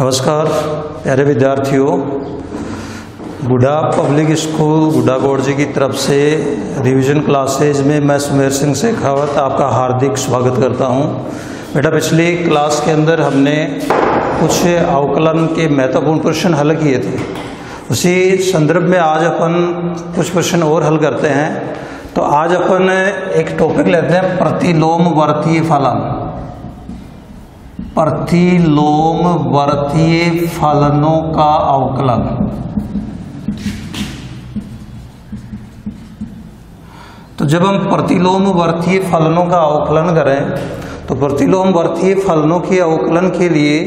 नमस्कार, प्यारे विद्यार्थियों। गुडा पब्लिक स्कूल, गुडा जी की तरफ़ से रिवीजन क्लासेज में मैं सुमेर सिंह शेखावत आपका हार्दिक स्वागत करता हूँ। बेटा, पिछली क्लास के अंदर हमने कुछ अवकलन के महत्वपूर्ण प्रश्न हल किए थे। उसी संदर्भ में आज अपन कुछ प्रश्न और हल करते हैं। तो आज अपन एक टॉपिक लेते हैं प्रतिलोम वर्तीय फलन प्रतिलोम वर्तीय फलनों का अवकलन। तो जब हम प्रतिलोम वर्तीय फलनों का अवकलन करें तो प्रतिलोम वर्तीय फलनों के अवकलन के लिए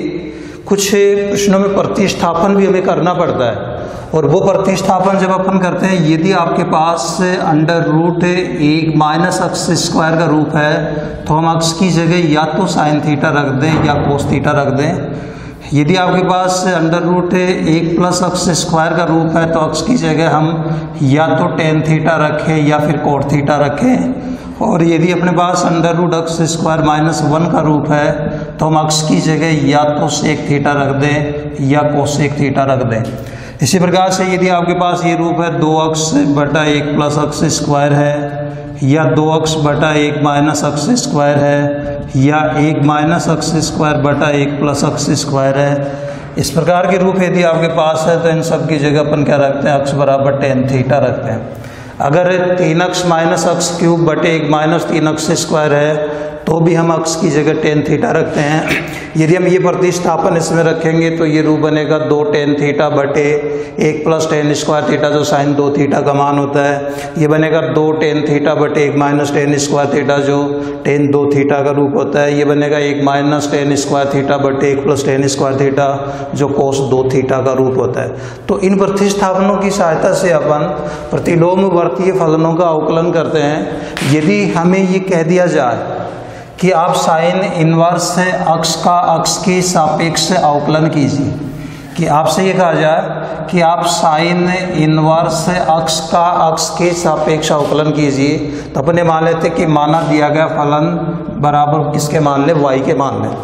कुछ प्रश्नों में प्रतिस्थापन भी हमें करना पड़ता है। और वो प्रतिस्थापन जब अपन करते हैं, यदि आपके पास अंडर रूट एक माइनस अक्स स्क्वायर का रूप है तो हम अक्स की जगह या तो साइन थीटा रख दें या कोस थीटा रख दें। यदि आपके पास अंडर रूट एक प्लस अक्स स्क्वायर का रूप है तो अक्स की जगह हम या तो टेन थीटा रखें या फिर कोट थीटा रखें। और यदि अपने पास under root X square minus one का रूप है तो हम अक्स की जगह या तो सेक थीटा रख दें या कोसेक थीटा रख दें। इसी प्रकार से यदि आपके पास ये रूप है, दो अक्स बटा एक प्लस अक्स स्क्वायर है, या दो अक्स बटा एक माइनस अक्स स्क्वायर है, या एक माइनस अक्स स्क्वायर बटा एक प्लस अक्स स्क्वायर है, इस प्रकार के रूप यदि आपके पास है तो इन सब की जगह अपन क्या रखते हैं अक्स बराबर टेन थीटा रखते हैं। अगर तीन अक्स माइनस अक्स क्यूब बटे एक माइनस तीन अक्स स्क्वायर है तो भी हम अक्स की जगह टेन थीटा रखते हैं। यदि हम ये प्रतिस्थापन इसमें रखेंगे तो ये रूप बनेगा दो टेन थीटा बटे एक प्लस टेन स्क्वायर थीटा, जो साइन दो थीटा का मान होता है, ये बनेगा दो टेन थीटा बटे एक माइनस टेन स्क्वायर थीटा, जो टेन दो थीटा का रूप होता है। ये बनेगा एक माइनस टेन स्क्वायर थीटा बटे एक प्लस टेन स्क्वायर थीटा, जो कोस दो थीटा का रूप होता है। तो इन प्रतिस्थापनों की सहायता से अपन प्रतिलोम वर्तीय फलनों का अवकलन करते हैं। यदि हमें ये कह दिया जाए कि आप साइन इनवर्स अक्ष का अक्ष के सापेक्ष अवकलन कीजिए। कि आपसे ये कहा जाए कि आप साइन इनवर्स अक्ष का अक्ष के सापेक्ष अवकलन कीजिए तो अपने मान लेते कि माना दिया गया फलन बराबर किसके मान ले? वाई के मान लें।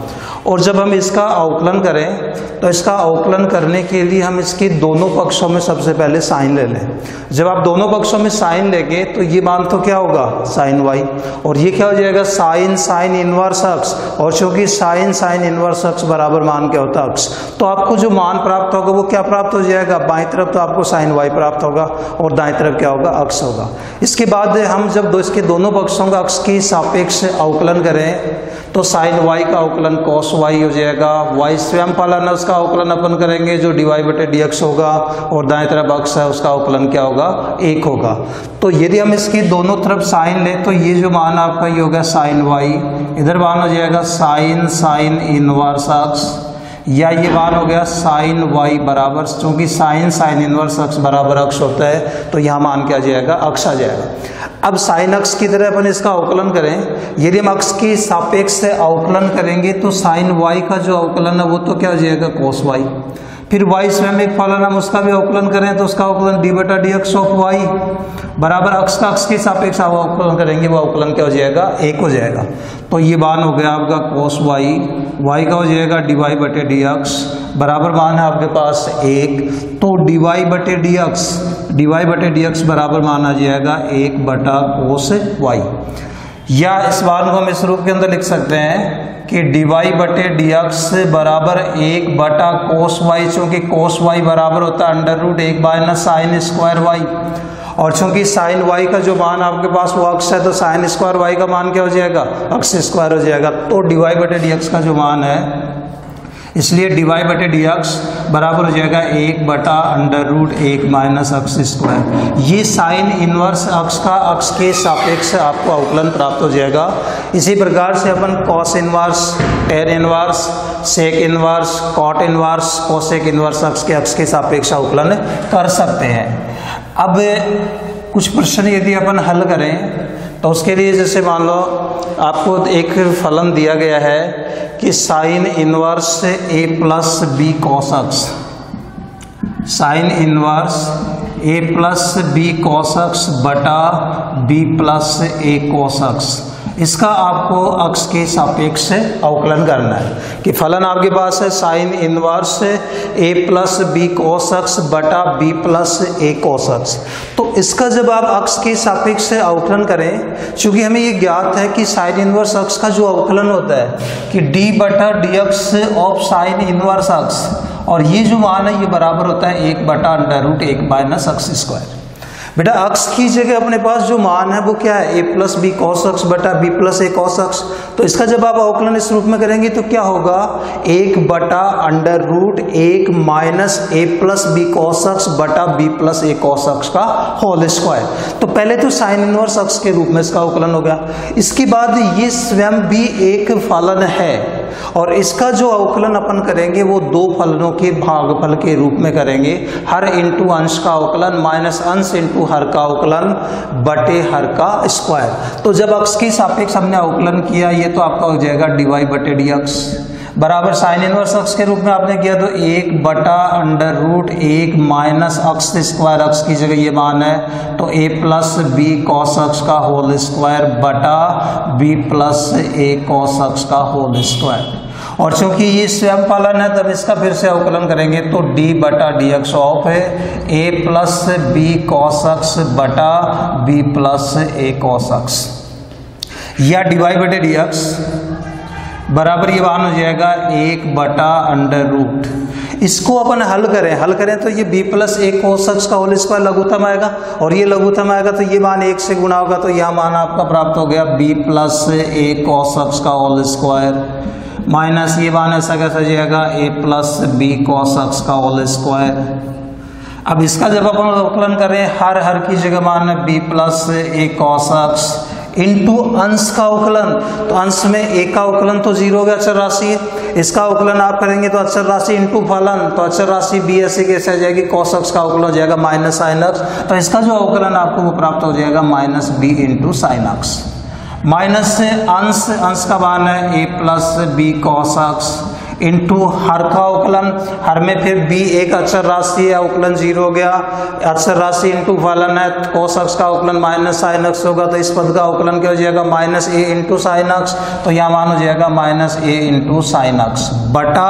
और जब हम इसका अवकलन करें तो इसका अवकलन करने के लिए हम इसके दोनों पक्षों में सबसे पहले साइन ले लें। जब आप दोनों पक्षों में साइन लेंगे तो ये मान तो क्या होगा? साइन वाई और ये क्या हो जाएगा? साइन साइन इनवर्स अक्स और चूँकि साइन साइन इनवर्स अक्स बराबर मान क्या होता अक्स तो आपको जो मान प्राप्त होगा, वो क्या प्राप्त हो जाएगा? बाई तरफ़ तो आपको साइन वाई प्राप्त होगा, और दाएँ तरफ़ क्या होगा? अक्स होगा। इसके बाद हम जब दो इसके दोनों पक्षों का अक्स की सापेक्ष अवकलन करें तो साइन वाई का अवकलन कॉस वाई हो जाएगा। वाई स्वयं पालन है, उसका अवकलन अपन करेंगे। जो वाई बटे डी होगा और दाएँ तरफ़ अक्स है, उसका अवकलन क्या होगा? एक होगा। तो यदि हम इसकी दोनों तरफ़ साइन लें तो ये जो मान आपका, ये होगा साइन वाई इधर मान हो जाएगा साइन साइन इनवर्स अक्स या ये मान हो गया साइन वाई बराबर, क्योंकि साइन साइन इनवर्स अक्स बराबर अक्स होता है तो यहाँ मान क्या जाएगा? अक्ष आ जाएगा। अब साइन अक्स की तरह अपन इसका अवकलन करें। यदि हम अक्स की सापेक्ष से अवकलन करेंगे तो साइन वाई का जो अवकलन है, वो तो क्या हो जाएगा? कोस वाई फिर वाई स्वयं एक फलन हम उसका भी अवकलन करें तो उसका अवकलन डी बटा डी एक्स ऑफ़ वाई बराबर अक्स का अक्स के सापेक्ष आप अवकलन करेंगे, वो अवकलन क्या हो जाएगा? एक हो जाएगा। तो ये मान हो गया आपका कोस वाई वाई का हो जाएगा डी वाई बटे डी एक्स बराबर मान है आपके पास एक। तो डी वाई बटे डी एक्स डी वाई बटे डी एक्स बराबर मान जाएगा एक बटा कोस वाई या इस मान को हम इस रूप के अंदर लिख सकते हैं कि डी वाई बटे डी एक्स बराबर एक बटा कोस वाई चूँकि कोस वाई बराबर होता है अंडर रूट एक माइनस साइन स्क्वायर वाई और चूँकि साइन वाई का जो मान आपके पास वो अक्स है तो साइन स्क्वायर वाई का मान क्या हो जाएगा? अक्स स्क्वायर हो जाएगा। तो डी वाई बटे डी एक्स का जो मान है इसलिए डी वाई बटे डी एक्स बराबर हो जाएगा एक बटा अंडर रूट एक माइनस अक्स स्क्वायर। ये साइन इनवर्स अक्स का अक्स के सापेक्ष आपको अवकलन प्राप्त हो जाएगा। इसी प्रकार से अपन cos inverse tan inverse sec inverse cot inverse cosec inverse X के अक्स के सापेक्ष अवकलन कर सकते हैं। अब कुछ प्रश्न यदि अपन हल करें तो उसके लिए जैसे मान लो आपको एक फलन दिया गया है कि sine inverse A plus B cos X. Sine inverse A plus B cos X बटा B plus A cos X. इसका आपको अक्ष के सापेक्ष से अवकलन करना है कि फलन आपके पास है, sine inverse A plus B cos X बटा बी प्लस ए कोस अक्स तो इसका जब आप अक्ष के सापेक्ष से अवकलन करें, चूँकि हमें ये ज्ञात है कि साइन इनवर्स अक्ष का जो अवकलन होता है, कि डी बटा D X of sine inverse X और ये जो मान है, ये बराबर होता है एक बटा अंडर रूट एक माइनस अक्स स्क्वायर बेटा, अक्स की जगह अपने पास जो मान है, वो क्या है? A plus B cos X बटा B plus A cos X. तो इसका जब आप अवकलन इस रूप में करेंगे तो क्या होगा? एक बटा अंडर रूट एक minus A plus B cos X बटा B plus A cos X का होल स्क्वायर तो पहले तो साइन इनवर्स अक्स के रूप में इसका अवकलन हो गया। इसके बाद ये स्वयं भी एक फलन है। और इसका जो अवकलन अपन करेंगे, वो दो फलनों के भागफल के रूप में करेंगे। हर इंटू अंश का अवकलन माइनस अंश इंटू हर का अवकलन बटे हर का स्क्वायर। तो जब अक्स की सापेक्ष हमने अवकलन किया, ये तो आपका हो जाएगा डीवाई बटे डी अक्स बराबर साइन इनवर्स अक्स के रूप में आपने किया तो एक बटा अंडर रूट एक माइनस अक्स स्क्वायर अक्स की जगह ये मान है। तो A plus B cos X का होल स्क्वायर बटा B plus A cos X का होल स्क्वायर और चूँकि ये स्वयं पालन है, तब इसका फिर से अवकलन करेंगे। तो डी बटा डी एक्स ऑफ़ है। A plus B cos X बटा B plus A cos X या डिवाई बटे डी एक्स बराबर ये मान हो जाएगा एक बटा अंडर रूट इसको अपन हल करें। हल करें तो ये b plus a cos x का होल स्क्वायर लघुतम आएगा। और ये लघुतम आएगा तो ये मान एक से गुणा होगा। तो यह मान आपका प्राप्त हो गया b plus a cos x का होल स्क्वायर माइनस ये मान ऐसा कैसा जाएगा A plus B cos X का होल स्क्वायर। अब इसका जब अपन अवकलन करें हर हर की जगह मान B plus A cos X into अंश का अवकलन। तो अंश में ए का अवकलन तो ज़ीरो हो गया अक्षर राशि। इसका अवकलन आप करेंगे तो अक्षर राशि इंटू फलन। तो अक्षर राशि बी ऐसे कैसे आ जाएगी कॉसक्स का अवकलन हो जाएगा माइनस साइनक्स तो इसका जो अवकलन आपको वो प्राप्त हो जाएगा minus B into sine X minus से अंश अंश का मान है, A plus, B cos X into हर का अवकलन, हर में फिर बी एक अक्षर राशि है, अवकलन ज़ीरो हो गया, अक्षर राशि इंटू फलन है कोसक्स का अवकलन माइनस साइन एक्स होगा तो इस पद का अवकलन क्या हो जाएगा, minus A into sine X तो यहाँ मान हो जाएगा minus A into sine X बटा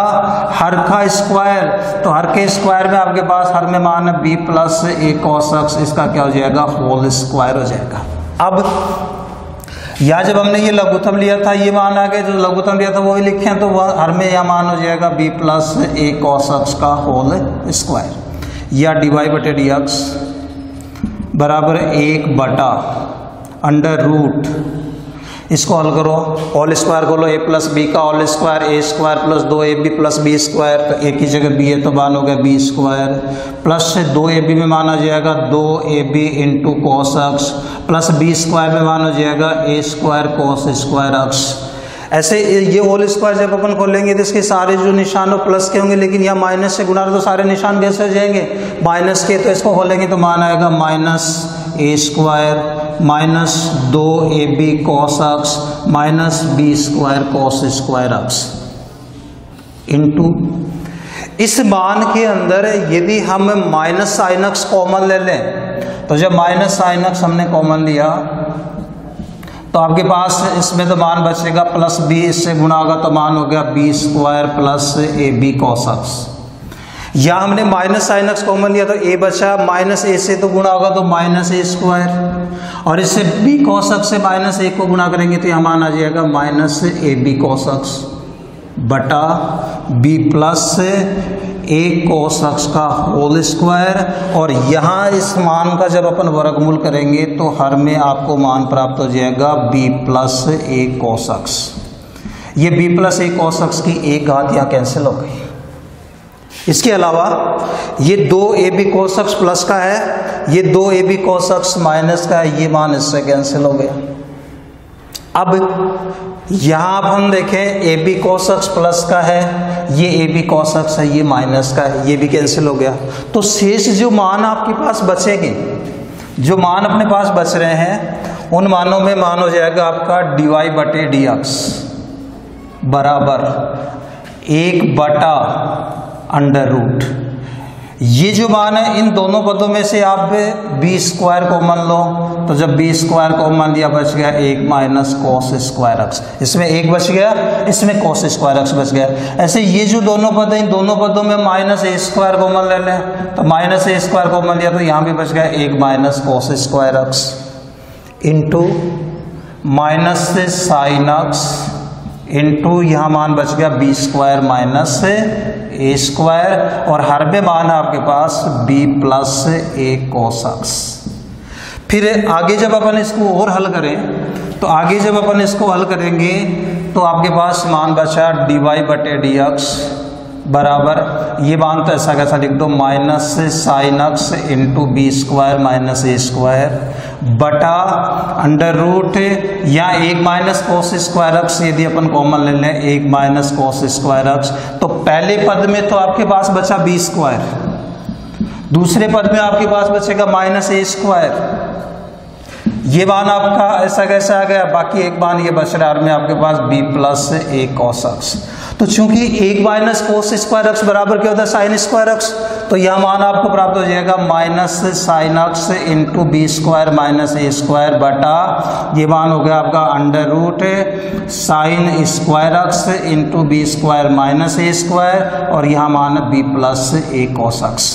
हर का स्क्वायर तो हर के स्क्वायर में आपके पास हर में मान है, बी प्लस ए कोसक्स, इसका क्या हो जाएगा, होल स्क्वायर हो जाएगा। अब या जब हमने ये लघुतम लिया था, ये मान आ गए, जो लघुतम लिया था, वो ही लिखे हैं तो वह हर में यह मान हो जाएगा बी प्लस ए कॉस का होल स्क्वायर या डीवाई बटे डी एक्स बराबर एक बटा अंडर रूट इसको हल करो। ऑल स्क्वायर खोलो ए प्लस बी का all square A square plus दो A B plus B square तो ए की जगह बी है तो मान हो गया बी स्क्वायर प्लस से दो ए बी में माना जाएगा दो A B into cos X plus B square में माना जाएगा A square cos square X ऐसे ये होल स्क्वायर जब अपन खोलेंगे तो इसके सारे जो निशान हो प्लस के होंगे, लेकिन यहाँ माइनस से गुना तो सारे निशान कैसे हो जाएँगे? माइनस के तो इसको खोलेंगे तो मान आएगा माइनस ए स्क्वायर माइनस दो A B cos X minus B square cos square X into इस मान के अंदर यदि हम माइनस साइनक्स कॉमन ले लें तो जब माइनस साइन साइनक्स हमने कॉमन लिया तो आपके पास इसमें तो मान बचेगा प्लस बी इससे गुना होगा तो मान हो गया B square plus A B cos cos X या हमने माइनस साइन एक्स कॉमन लिया तो ए बचा, माइनस ए से तो गुणा होगा तो माइनस ए स्क्वायर। और इससे बी कॉसक्स से माइनस ए को गुणा करेंगे तो यहाँ मान आ जाएगा minus a b cos x बटा b plus a cos x का होल स्क्वायर और यहाँ इस मान का जब अपन वर्गमूल करेंगे तो हर में आपको मान प्राप्त हो जाएगा b plus a cos x ये b plus a cos x की एक घात यहाँ कैंसिल हो गई। इसके अलावा ये दो ए बी कोसक्स प्लस का है, ये दो ए बी कोसक्स माइनस का है, ये मान इससे कैंसिल हो गया। अब यहाँ अब हम देखें ए बी कोसक्स प्लस का है, ये ए बी कोसक्स है, ये माइनस का है, ये भी कैंसिल हो गया। तो शेष जो मान आपके पास बचेंगे, जो मान अपने पास बच रहे हैं, उन मानों में मान हो जाएगा आपका डी वाई बटे डी एक्स बराबर एक बटा अंडर रूट ये जो मान है, इन दोनों पदों में से आप बी स्क्वायर कॉमन लो तो जब बी स्क्वायर कॉमन लिया, बच गया एक माइनस कोस स्क्वायर एक्स इसमें एक बच गया, इसमें कॉस स्क्वायर एक्स बच गया. ऐसे ये जो दोनों पद हैं, इन दोनों पदों में माइनस ए स्क्वायर कॉमन ले लें. तो माइनस ए स्क्वायर कॉमन लिया तो यहाँ भी बच गया एक minus cos square x into minus sine x into यहाँ मान बच गया b square minus a square और हर में मान है आपके पास b plus a cos x फिर आगे जब अपन इसको और हल करें तो आगे जब अपन इसको हल करेंगे तो आपके पास मान बचा डी वाई बटे डी एक्स बराबर। ये मान तो ऐसा कैसा लिख दो, minus sine X into B square minus A square बटा अंडर रूट या एक माइनस कोस स्क्वायर एक्स यदि अपन कॉमन ले लें, एक माइनस कोस स्क्वायर एक्स तो पहले पद में तो आपके पास बचा बी स्क्वायर दूसरे पद में आपके पास बचेगा माइनस ए स्क्वायर ये मान आपका ऐसा कैसा आ गया? बाकी एक मान ये बच रहा है आपके पास B plus A cos X तो चूँकि एक माइनस कोस स्क्वायर एक्स बराबर क्या होता है? साइन स्क्वायर एक्स तो यह मान आपको प्राप्त हो जाएगा minus sine X into B square minus A square बटा, ये मान हो गया आपका under root sine square X into B square minus A square और यहाँ मान B plus A cos X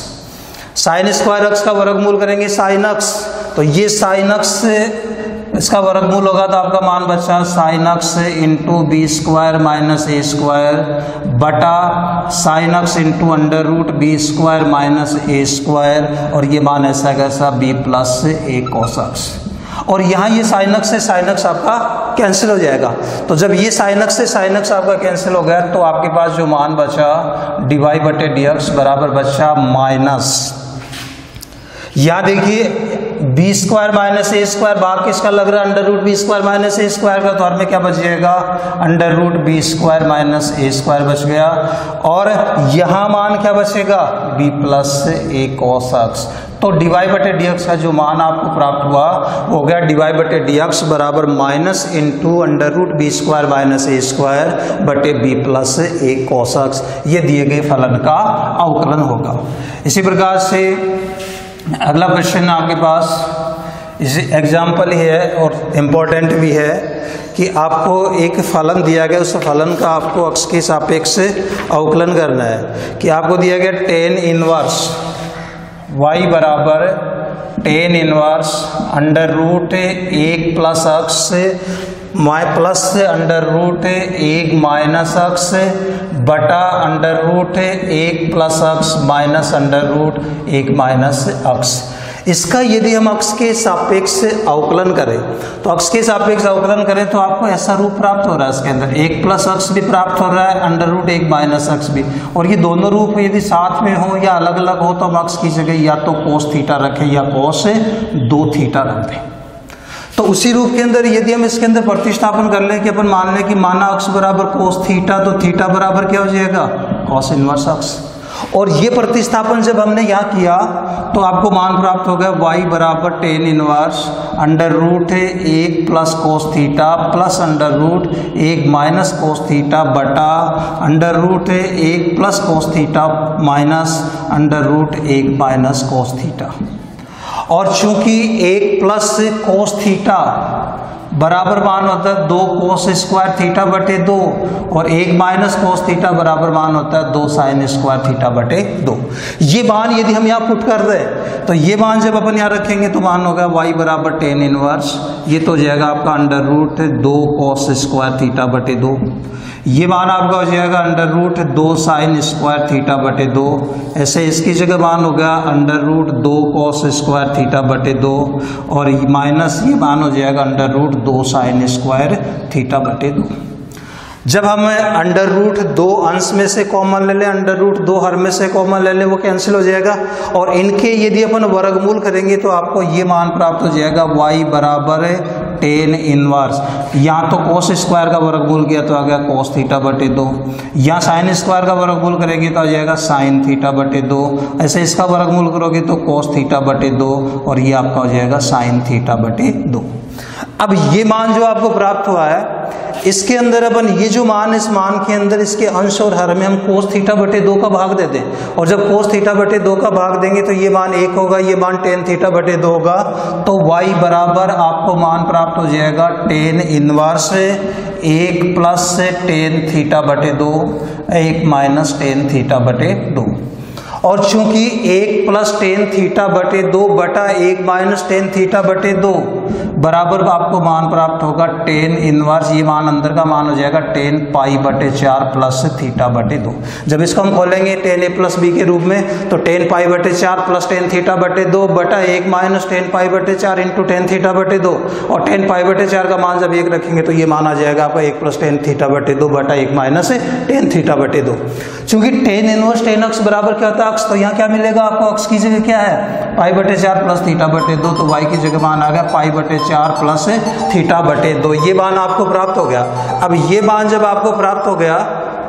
sine square X का वर्गमूल करेंगे साइन एक्स तो ये साइन एक्स इसका वर्गमूल होगा तो आपका मान बचा sine X into B square minus A square बटा sine X into under root B square minus A square और ये मान ऐसा कैसा बी प्लस ए कोसक्स और यहाँ ये साइनक्स से साइनक्स आपका कैंसिल हो जाएगा। तो जब ये साइनक्स से साइनक्स आपका कैंसिल हो गया तो आपके पास जो मान बचा डिवाई बटे डी एक्स बराबर बचा माइनस यहाँ देखिए B square minus A square बाहर किसका लग रहा है? Under root B square minus A square का तो हर में क्या बच जाएगा? Under root B square minus A square बच गया। और यहाँ मान क्या बचेगा? बी प्लस ए कॉस तो डिवाई बटे डी का जो मान आपको प्राप्त हुआ, हो गया डिवाई बटे डी बराबर minus into under root B square minus A square बटे बी प्लस ए कॉस ये दिए गए फलन का अवकलन होगा। इसी प्रकार से अगला क्वेश्चन आपके पास इस एग्ज़ाम्पल ही है और इम्पोर्टेंट भी है कि आपको एक फलन दिया गया, उस फलन का आपको अक्ष के सापेक्ष अवकलन करना है। कि आपको दिया गया टेन इनवर्स y बराबर टेन इनवर्स अंडर रूट एक प्लस अक्स माइ प्लस अंडर रूट एक माइनस अक्स बटा अंडर रूट एक plus x minus under root, एक माइनस अक्स। इसका यदि हम अक्स के सापेक्ष अवकलन करें तो अक्स के सापेक्ष अवकलन करें तो आपको ऐसा रूप प्राप्त हो रहा है इसके अंदर। एक प्लस अक्स भी प्राप्त हो रहा है, अंडर रूट एक माइनस अक्स भी। और ये दोनों रूप यदि साथ में हो या अलग अलग हो तो हम अक्स की जगह या तो कोस थीटा रखें या कोस दो थीटा रख। दें तो उसी रूप के अंदर यदि हम इसके अंदर प्रतिस्थापन कर लें कि अपन मान लें कि माना अक्स बराबर कोस थीटा तो थीटा बराबर क्या हो जाएगा? कॉस इनवर्स अक्स और ये प्रतिस्थापन जब हमने यहाँ किया तो आपको मान प्राप्त हो गया y बराबर टेन इनवर्स अंडर रूट है एक plus cos theta plus under root एक माइनस कोस थीटा बटा अंडर रूट है एक plus cos theta minus under root एक माइनस कोस थीटा और चूँकि एक प्लस कोस थीटा बराबर मान होता है, दो कोस स्क्वायर थीटा बटे दो, और एक माइनस कोस थीटा बराबर मान होता है, दो साइन स्क्वायर थीटा बटे दो। ये मान यदि हम यहाँ पुट कर हैं तो ये मान जब अपन यहाँ रखेंगे तो मान होगा वाई बराबर टेन इनवर्स ये तो जाएगा आपका अंडर रूट दो कोस स्क्वायर थीटा बटे दो। ये मान आपका हो जाएगा अंडर रूट दो साइन स्क्वायर थीटा बटे दो। ऐसे इसकी जगह मान हो गया अंडर रूट दो कॉस स्क्वायर थीटा बटे दो और माइनस ये मान हो जाएगा अंडर रूट दो साइन स्क्वायर थीटा बटे दो। जब हम अंडर रूट दो अंश में से कॉमन ले लें, अंडर रूट दो हर में से कॉमन ले लें, वो कैंसिल हो जाएगा। और इनके यदि अपन वर्गमूल करेंगे तो आपको ये मान प्राप्त हो जाएगा, y बराबर है टेन इनवर्स यहाँ तो कोस स्क्वायर का वर्गमूल किया तो आ गया कोस थीटा बटे दो। यहाँ साइन स्क्वायर का वर्गमूल करेंगे तो आ जाएगा साइन थीटा बटे दो। ऐसे इसका वर्गमूल करोगे तो कोस थीटा बटे दो और ये आपका हो जाएगा साइन थीटा बटे दो। अब ये मान जो आपको प्राप्त हुआ है इसके अंदर अपन ये जो मान, इस मान के अंदर इसके अंश और हर में हम कोस थीटा बटे दो का भाग दे दें और जब कोस थीटा बटे दो का भाग देंगे तो ये मान एक होगा, ये मान टेन थीटा बटे दो होगा तो वाई बराबर आपको मान प्राप्त हो जाएगा टेन इनवर्स एक प्लस टेन थीटा बटे दो, एक माइनस टेन थीटा बटे दो। और चूँकि एक प्लस टेन थीटा बटे दो बटा एक माइनस टेन थीटा बटे दो, बराबर आपको मान प्राप्त होगा टेन इनवर्स ये मान अंदर का मान हो जाएगा टेन पाई बटे चार प्लस थीटा बटे दो। जब इसको हम खोलेंगे टेन ए प्लस बी के रूप में तो टेन पाई बटे चार प्लस टेन थीटा बटे दो बटा एक माइनस टेन पाई बटे चार इंटू टेन थीटा बटे दो। और टेन पाई बटे चार का मान जब एक रखेंगे तो ये मान आ जाएगा आपका एक प्लस टेन थीटा बटे दो बटा एक माइनस टेन थीटा बटे दो। चूँकि टेन इनवर्स टेन अक्स बराबर क्या होता है? अक्स तो यहाँ क्या मिलेगा आपको? अक्स की जगह क्या है? पाई बटे चार प्लस थीटा बटे दो तो वाई की जगह मान आ गया पाई बटे चार प्लस थीटा बटे दो। ये मान आपको प्राप्त हो गया। अब ये मान जब आपको प्राप्त हो गया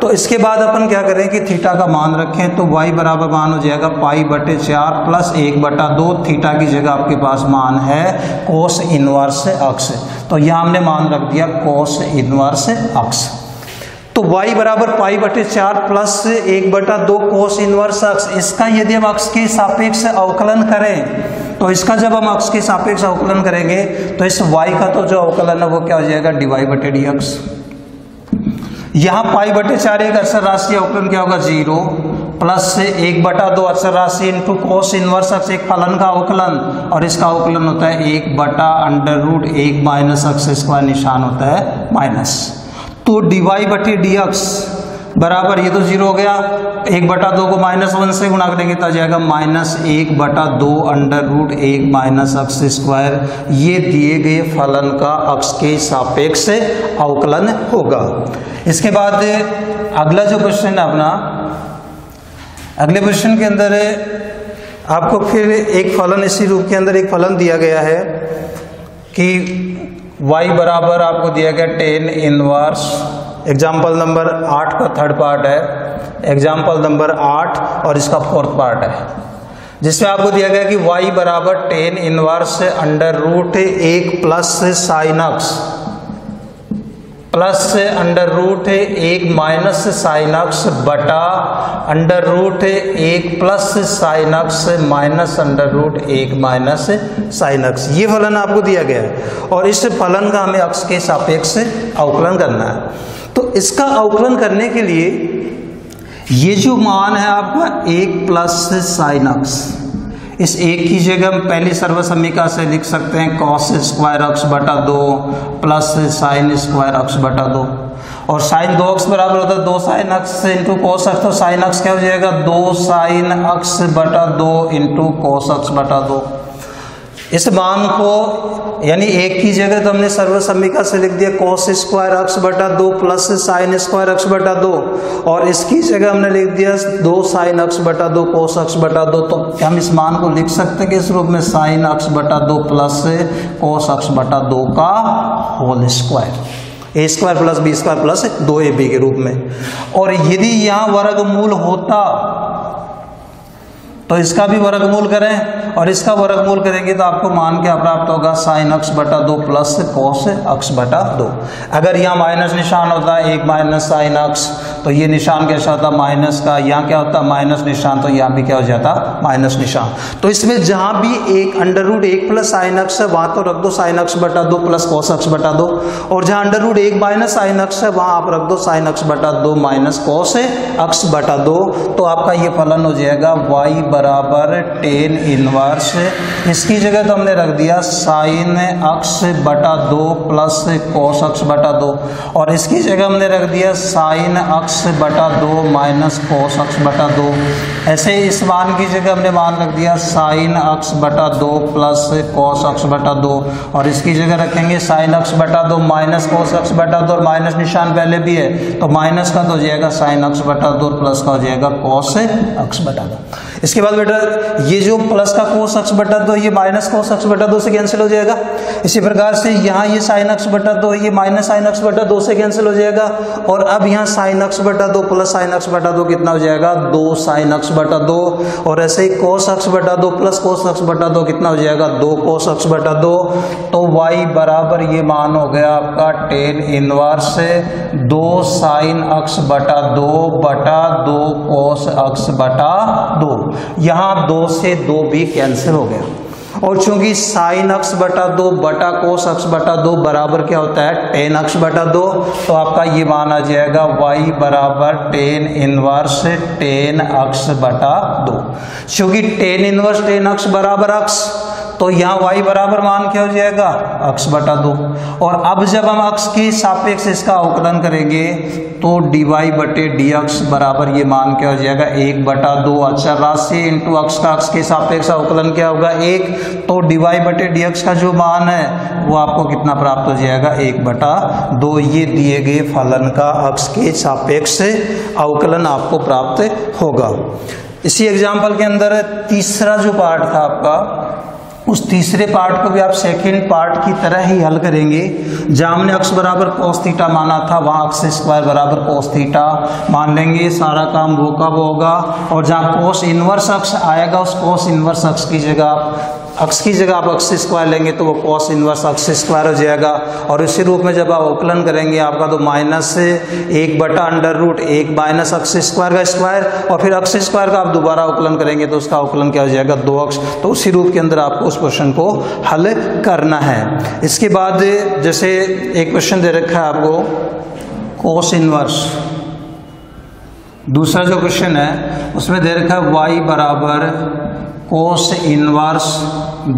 तो इसके बाद अपन क्या करें कि थीटा का मान रखें तो y बराबर मान हो जाएगा पाई बटे चार प्लस एक बटा दो। थीटा की जगह आपके पास मान है कोस इनवर्स अक्स तो यहाँ हमने मान रख दिया कोस इनवर्स अक्स तो y बराबर पाई बटे चार प्लस एक बटा दो कोस इनवर्स अक्स इसका यदि हम अक्स के सापेक्ष अवकलन करें तो इसका जब हम अक्स के सापेक्ष अवकलन करेंगे तो इस y का तो जो अवकलन है, वो क्या हो जाएगा? डी वाई बटे डी एक्स यहाँ पाई बटे चार एक अक्षर राशि अवकलन क्या होगा? ज़ीरो प्लस एक बटा दो अक्षर राशि इंटू कोस इनवर्स अक्स एक फलन का अवकलन, और इसका अवकलन होता है एक बटा अंडर रूट एक माइनस अक्स स्क्वायर निशान होता है माइनस तो डी वाई बटे डी एक्स बराबर ये तो ज़ीरो हो गया। एक बटा दो को माइनस वन से गुणा करेंगे तो आ जाएगा माइनस एक बटा दो अंडर रूट एक माइनस अक्स स्क्वायर। ये दिए गए फलन का अक्स के सापेक्ष अवकलन होगा। इसके बाद अगला जो क्वेश्चन है अपना, अगले क्वेश्चन के अंदर आपको फिर एक फलन इसी रूप के अंदर एक फलन दिया गया है कि y बराबर आपको दिया गया टेन इनवर्स एग्ज़ाम्पल नंबर आठ का थर्ड पार्ट है. एग्ज़ाम्पल नंबर आठ और इसका फोर्थ पार्ट है. जिसमें आपको दिया गया कि y बराबर टेन इनवर्स अंडर रूट एक plus sine x plus under root एक माइनस साइनक्स बटा अंडर रूट एक plus sine x minus under root एक माइनस साइनक्स। ये फलन आपको दिया गया है और इस फलन का हमें अक्ष के सापेक्ष अवकलन करना है। तो इसका अवकलन करने के लिए ये जो मान है आपका एक प्लस साइनक्स इस एक की जगह हम पहली सर्वसमीका से लिख सकते हैं कॉस स्क्वायर अक्स बटा दो प्लस साइन स्क्वायर अक्स बटा दो। और साइन दो अक्स बराबर होता है दो साइन अक्स इंटू कोस अक्स तो साइन अक्स क्या हो जाएगा? दो साइन अक्स बटा दो इंटू कोस अक्स बटा दो। इस मान को, यानी एक की जगह तो हमने सर्वसमिका से लिख दिया कोस स्क्वायर अक्स बटा दो प्लस साइन स्क्वायर अक्स बटा दो, और इसकी जगह हमने लिख दिया दो साइन अक्स बटा दो कोस अक्स बटा दो तो हम इस मान को लिख सकते हैं कि इस रूप में साइन अक्स बटा दो प्लस कोस अक्स बटा दो का whole square A square plus B square plus दो ए बी के रूप में। और यदि यहाँ वर्गमूल होता तो इसका भी वर्गमूल करें और इसका वर्गमूल करेंगे तो आपको मान क्या प्राप्त होगा? साइन अक्स बटा दो प्लस कोस अक्स बटा दो। अगर यहाँ माइनस निशान होता है एक माइनस साइन अक्स तो ये निशान कैसा होता? माइनस का यहाँ क्या होता? माइनस निशान तो यहाँ भी क्या हो जाता? माइनस निशान। तो इसमें जहाँ भी एक अंडर रूट एक प्लस साइन अक्स है, वहाँ तो रख दो साइन अक्स बटा दो प्लस कोस अक्स बटा दो। और जहाँ अंडर रूट एक माइनस साइन अक्स है, वहाँ आप रख दो साइन अक्स बटा दो माइनस कोस अक्स बटा दो। तो आपका ये फलन हो जाएगा वाई बराबर टेन इनवर्स इसकी जगह तो हमने रख दिया साइन अक्स बटा दो प्लस कोस अक्स बटा दो और इसकी जगह हमने रख दिया साइन अक्स बटा दो माइनस कोस अक्स बटा दो ऐसे इस मान की जगह हमने मान रख दिया साइन अक्स बटा दो प्लस कोस अक्स बटा दो और इसकी जगह रखेंगे साइन अक्स बटा दो माइनस कोस अक्स बटा दो और माइनस निशान पहले भी है तो माइनस का तो हो जाएगा साइन अक्स बटा दो प्लस का हो जाएगा कोस अक्स बटा दो इसके बाद बेटा ये जो प्लस का कोस अक्स बटा दो ये माइनस कोस अक्स बटा दो से कैंसिल हो जाएगा इसी प्रकार से यहाँ ये साइन अक्स बटा दो ये माइनस साइन अक्स बटा दो से कैंसिल हो जाएगा और अब यहाँ साइन अक्स बटा दो प्लस साइन अक्स बटा दो कितना हो जाएगा दो साइन अक्स बटा दो और ऐसे ही कोस अक्स बटा दो प्लस कोस अक्स बटा दो कितना हो जाएगा दो कोस अक्स बटा दो तो वाई बराबर ये मान हो गया आपका टेन इनवर्स दो साइन अक्स बटा दो बटा दो कोस अक्स बटा दो यहाँ दो से दो भी कैंसिल हो गया। और चूँकि साइन अक्स बटा दो, बटा कोस अक्स बटा दो बराबर क्या होता है? टेन अक्स बटा दो। तो आपका ये मान आ जाएगा वाई बराबर टेन इनवर्स टेन अक्स बटा दो। चूँकि टेन इनवर्स टेन अक्स बराबर अक्स तो यहाँ y बराबर मान क्या हो जाएगा? अक्स बटा दो। और अब जब हम अक्स के सापेक्ष इसका अवकलन करेंगे तो वाई बटे डी बराबर ये मान क्या हो जाएगा? एक बटा दो। अच्छा राशि इंटू अक्स का अक्स के सापेक्ष अवकलन क्या होगा? एक। तो वाई बटे डी अक्स का जो मान है, वो आपको कितना प्राप्त हो जाएगा? एक बटा दो। ये दिए गए फलन का अक्स के सापेक्ष अवकलन आपको प्राप्त होगा। इसी एग्ज़ाम्पल के अंदर तीसरा जो पार्ट था आपका उस तीसरे पार्ट को भी आप सेकेंड पार्ट की तरह ही हल करेंगे। जहाँ हमने अक्स बराबर कोस थीटा माना था, वहाँ अक्स स्क्वायर बराबर कोस थीटा मान लेंगे। सारा काम वो कब होगा और जहाँ कोस इनवर्स अक्स आएगा, उस कोस इनवर्स अक्स की जगह आप अक्स की जगह आप अक्स स्क्वायर लेंगे तो वो कॉस इनवर्स अक्स स्क्वायर हो जाएगा। और इसी रूप में जब आप अवकलन करेंगे, आपका तो माइनस एक बटा अंडर रूट एक माइनस अक्स स्क्वायर का स्क्वायर, और फिर अक्स स्क्वायर का आप दोबारा अवकलन करेंगे तो उसका अवकलन क्या हो जाएगा? दो अक्स। तो उसी रूप के अंदर आपको उस क्वेश्चन को हल करना है। इसके बाद जैसे एक क्वेश्चन दे रखा है आपको कॉस इनवर्स दूसरा जो क्वेश्चन है, उसमें दे रखा है वाई बराबर कोस इनवर्स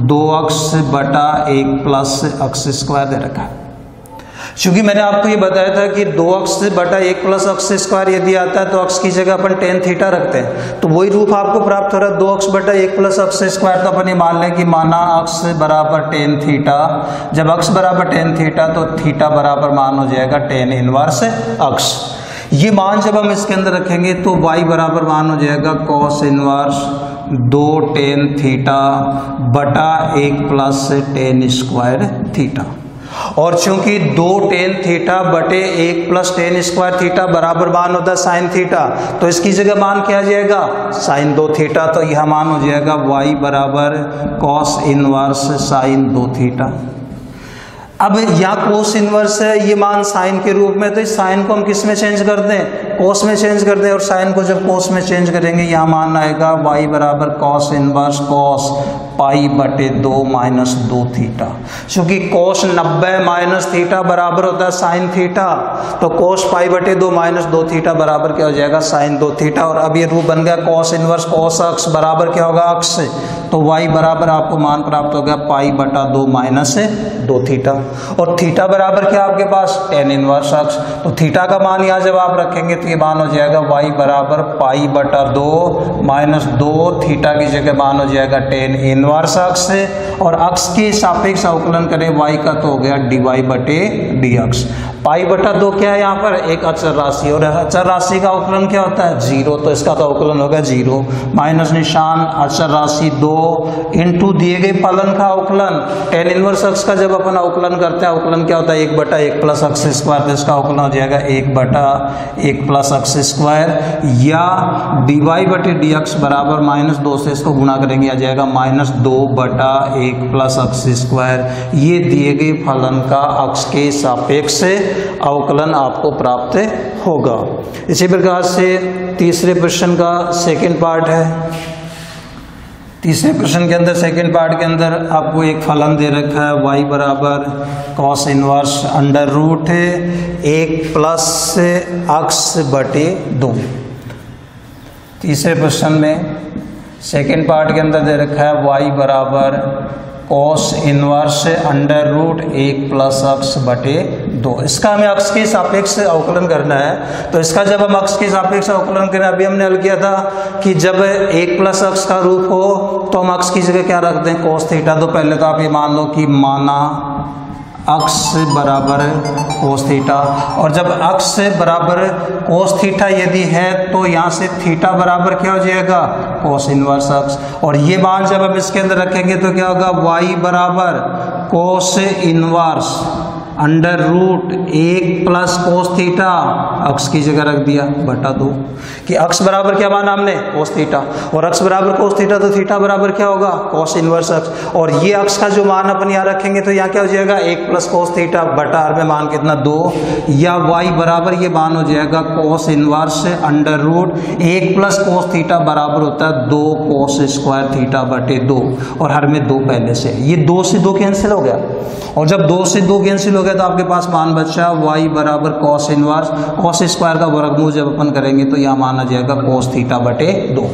दो अक्स बटा एक प्लस अक्स स्क्वायर दे रखा है। क्योंकि मैंने आपको ये बताया था कि दो अक्स बटा एक प्लस अक्स स्क्वायर यदि आता है तो अक्स की जगह अपन टेन थीटा रखते हैं। तो वही रूप आपको प्राप्त हो रहा है, दो अक्स बटा एक प्लस अक्स स्क्वायर तो अपन ये मान लें कि माना अक्स बराबर टेन थीटा जब अक्स बराबर टेन थीटा तो थीटा बराबर मान हो जाएगा टेन इनवर्स अक्स ये मान जब हम इसके अंदर रखेंगे तो y बराबर मान हो जाएगा कॉस इनवर्स दो टेन थीटा बटा एक प्लस टेन स्क्वायर थीटा और चूँकि दो टेन थीटा बटे एक प्लस टेन स्क्वायर थीटा बराबर मान होता है साइन थीटा तो इसकी जगह मान क्या जाएगा? साइन दो थीटा तो यह मान हो जाएगा y बराबर कॉस इनवर्स साइन दो थीटा अब यहाँ कोस इनवर्स है, ये मान साइन के रूप में तो इस साइन को हम किसमें चेंज कर दें? कोस में चेंज कर दें, और साइन को जब कोस में चेंज करेंगे, यहाँ मान आएगा वाई बराबर कॉस इनवर्स कॉस पाई बटे दो माइनस दो थीटा। क्योंकि कोस नब्बे माइनस थीटा बराबर होता है साइन थीटा तो कोस पाई बटे दो माइनस दो थीटा बराबर क्या हो जाएगा? साइन दो थीटा। और अब ये रूप बन गया कॉस इनवर्स कॉस अक्स बराबर क्या होगा? अक्स तो वाई बराबर आपको मान प्राप्त हो गया पाई बटा दो माइनस दो थीटा। और थीटा बराबर क्या आपके पास? टेन इनवर्स अक्स तो थीटा का मान यहाँ जब आप रखेंगे तो ये मान हो जाएगा वाई बराबर पाई बटा दो माइनस दो थीटा की जगह मान हो जाएगा टेन इनवर्स अक्स और अक्स के सापेक्ष अवकलन करें वाई का तो हो गया डी वाई बटे डी अक्स पाई बटा दो क्या है यहाँ पर? एक अचर राशि। और अचर राशि का अवकलन क्या होता है? ज़ीरो। तो इसका तो अवकलन होगा ज़ीरो। माइनस निशान, अचर राशि दो। इंटू दिए गए फलन का अवकलन। टेन इनवर्स अक्स का जब अपन अवकलन करते हैं, अवकलन क्या होता है? एक बटा एक प्लस अक्स स्क्वायर तो इसका अवकलन हो जाएगा एक बटा एक प्लस अक्स स्क्वायर या डी वाई बटे डी अक्स बराबर माइनस दो से इसको गुणा करेंगे, आ जाएगा माइनस दो बटा एक प्लस अक्स स्क्वायर ये दिए गए फलन का अक्स के सापेक्ष अवकलन आपको प्राप्त होगा। इसी प्रकार से तीसरे प्रश्न का सेकंड पार्ट है। तीसरे प्रश्न के अंदर सेकंड पार्ट के अंदर आपको एक फलन दे रखा है, y बराबर कॉस इनवर्स अंडर रूट एक प्लस अक्स बटे दो। तीसरे प्रश्न में सेकंड पार्ट के अंदर दे रखा है y बराबर कॉस इनवर्स अंडर रूट एक प्लस अक्स बटे दो। इसका हमें अक्स के सापेक्ष अवकलन करना है। तो इसका जब हम अक्स के सापेक्ष अवकलन करें, अभी हमने हल किया था कि जब एक प्लस अक्स का रूप हो तो हम अक्स की जगह क्या रखते हैं कॉस थीटा तो पहले तो आप ये मान लो कि माना अक्स बराबर कोस थीटा और जब अक्स बराबर कोस थीटा यदि है तो यहाँ से थीटा बराबर क्या हो जाएगा? Cos inverse x. और ये मान जब हम इसके अंदर रखेंगे तो क्या होगा? वाई बराबर कोस इनवर्स अंडर रूट एक प्लस कोस थीटा अक्स की जगह रख दिया, बटा दो। कि अक्स बराबर क्या माना हमने? कोस थीटा और अक्स बराबर कोस थीटा तो थीटा बराबर क्या होगा? कोस इनवर्स अक्स और ये अक्स का जो मान अपन यहाँ रखेंगे तो यहाँ क्या हो जाएगा? एक प्लस कोस थीटा बटा आर में मान कितना? दो। या वाई बराबर ये मान हो जाएगा कोस इनवर्स अंडर रूट एक प्लस कोस थीटा बराबर होता है दो कोस स्क्वायर थीटा बटे दो। और हर में दो पहले से। ये दो से दो कैंसिल हो गया। और जब दो से दो कैंसिल हो गया तो आपके पास मान बचा वाई बराबर कॉस इनवर्स कॉस स्क्वायर का वर्गमूल जब अपन करेंगे तो यह माना जाएगा कोस थीटा बटे दो।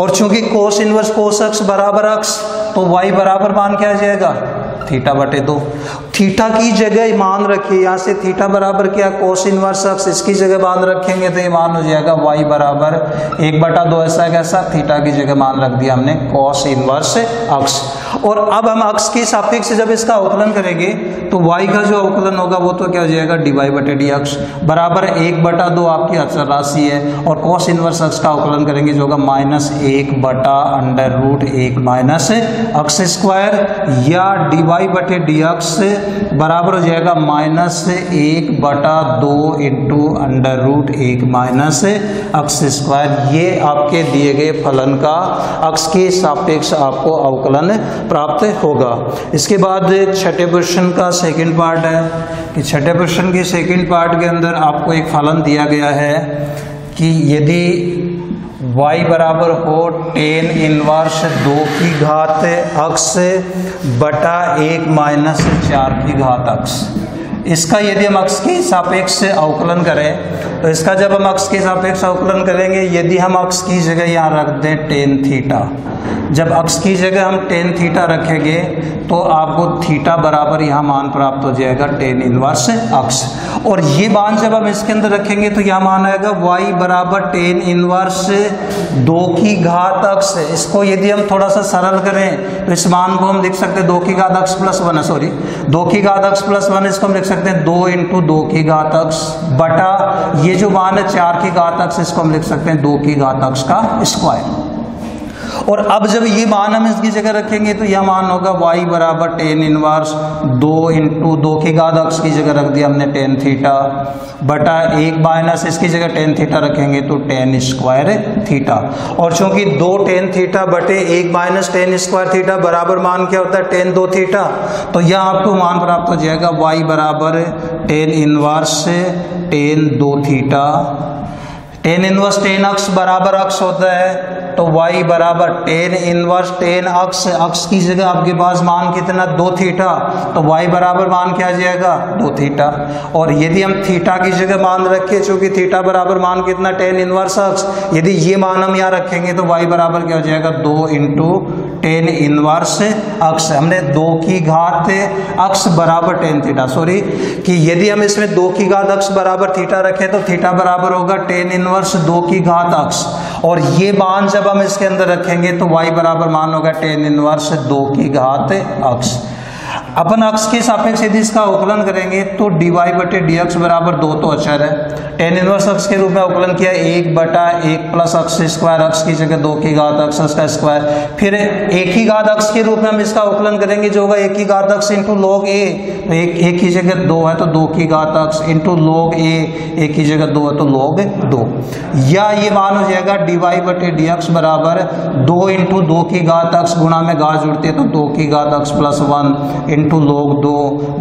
और चूँकि कोस इनवर्स कोस अक्स बराबर अक्स तो वाई बराबर मान क्या आ जाएगा? थीटा बटे दो। थीटा की जगह मान रखिए, यहाँ से थीटा बराबर क्या कोस इनवर्स अक्स इसकी जगह मान रखेंगे तो ये मान हो जाएगा वाई बराबर। एक बटा दो ऐसा कैसा थीटा की जगह मान रख दिया हमने कोस इनवर्स अक्स और अब हम अक्स के सापेक्ष जब इसका अवकलन करेंगे तो वाई का जो अवकलन होगा, वो तो क्या हो जाएगा डी वाई बटे डी अक्स बराबर एक बटा दो आपकी अक्षर राशि है। और कॉस इनवर्स अक्स का अवकलन करेंगे जो होगा माइनस एक बटा अंडर रूट एक माइनस अक्स स्क्वायर या डी वाई बटे डी अक्स बराबर हो जाएगा माइनस एक बटा दो इंटू अंडर रूट एक माइनस अक्स स्क्वायर। ये आपके दिए गए फलन का अक्स के सापेक्ष आपको अवकलन प्राप्त होगा। इसके बाद छठे प्रश्न का सेकंड पार्ट है कि छठे प्रश्न के सेकंड पार्ट के अंदर आपको एक फलन दिया गया है कि यदि y बराबर हो टेन इनवर्स दो की घात अक्स बटा एक माइनस चार की घात अक्स इसका यदि हम अक्ष के सापेक्ष अवकलन करें तो इसका जब हम अक्ष के सापेक्ष अवकलन करेंगे, यदि हम अक्ष की जगह यहाँ रख दें टेन थीटा जब अक्स की जगह हम टेन थीटा रखेंगे तो आपको थीटा बराबर यहाँ मान प्राप्त हो जाएगा टेन इनवर्स अक्स और ये मान जब हम इसके अंदर रखेंगे तो यहाँ मान आएगा वाई बराबर टेन इनवर्स दो की घात अक्स इसको यदि हम थोड़ा सा सरल करें तो इस मान को हम लिख सकते हैं दो की घात अक्स प्लस वन सॉरी दो की घात अक्स प्लस वन इसको हम लिख सकते हैं दो इंटू दो की घात अक्स बटा ये जो मान है, चार की घात अक्स इसको हम लिख सकते हैं दो की घात अक्स का स्क्वायर और अब जब ये मान हम इसकी जगह रखेंगे तो यह मान होगा वाई बराबर टेन इनवर्स दो इंटू दो की गाद अक्स की जगह रख दिया हमने टेन थीटा बटा एक माइनस इसकी जगह टेन थीटा रखेंगे तो टेन स्क्वायर थीटा और चूँकि दो टेन थीटा बटे एक माइनस टेन स्क्वायर थीटा बराबर मान क्या होता है? टेन दो थीटा तो यह आपको मान प्राप्त हो जाएगा वाई बराबर टेन इनवर्स टेन दो theta tan inverse tan x बराबर अक्स होता है तो y बराबर tan inverse tan x x की जगह आपके पास मान कितना? दो थीटा तो y बराबर मान क्या आ जाएगा? दो थीटा और यदि हम थीटा की जगह मान रखें, चूँकि थीटा बराबर मान कितना? टेन इनवर्स अक्स यदि ये मान हम यहाँ रखेंगे तो y बराबर क्या हो जाएगा? दो इंटू टेन इनवर्स अक्स हमने दो की घात अक्स बराबर टेन थीटा सॉरी कि यदि हम इसमें दो की घात अक्स बराबर थीटा रखें तो थीटा बराबर होगा टेन इनवर्स दो की घात अक्ष। और ये मान जब हम इसके अंदर रखेंगे तो वाई बराबर मान होगा टेन इनवर्स दो की घात अक्स अपन अक्स के सापेक्ष यदि इसका अवकलन करेंगे तो डी वाई बटे डी एक्स बराबर दो तो अचर है। टेन इनवर्स अक्स के रूप में अवकलन किया, एक बटा एक प्लस अक्स स्क्वायर अक्स की जगह दो की घात अक्स का स्क्वायर फिर एक ही घात अक्स के रूप में हम इसका अवकलन करेंगे, जो होगा एक ही घात अक्स इंटू लोग ए तो एक एक की जगह दो है तो दो की घात अक्स इंटू लोग ए एक ही जगह दो है तो लोग दो। या ये मान हो जाएगा डी वाई बटे डी एक्स बराबर दो इंटू दो की घात अक्ष गुणा में घात जुड़ती है तो दो की घात अक्ष प्लस वन इंटू लोग दो,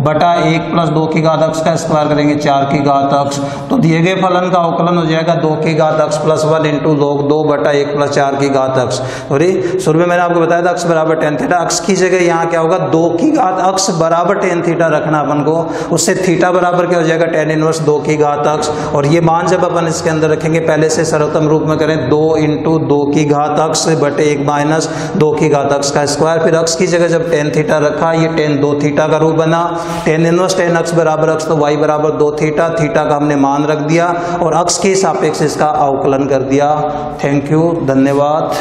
बटा एक प्लस दो की घात अक्स का स्क्वायर करेंगे चार की घात अक्स तो दिए गए फलन का अवकलन हो जाएगा दो की घात अक्स प्लस वन इंटू लोग दो बटा एक प्लस चार की घात अक्स सॉरी, शुरू में मैंने आपको बताया था अक्स बराबर टेन थीटा अक्स की जगह यहाँ क्या होगा? दो की घात अक्स बराबर टेन थीटा रखना अपन को। उससे थीटा बराबर क्या हो जाएगा? टेन इनवर्स दो की घात अक्स और ये मान जब अपन इसके अंदर रखेंगे, पहले से सर्वोत्तम रूप में करें, दो इंटू दो की घात अक्स बटे एक माइनस दो की घात अक्स का स्क्वायर फिर अक्स की जगह जब टेन थीटा रखा, ये टेन थीटा का रूप बना। टेन इनवर्स टेन अक्स बराबर अक्स तो वाई बराबर दो थीटा। थीटा का हमने मान रख दिया और अक्स के सापेक्ष इसका अवकलन कर दिया। थैंक यू धन्यवाद।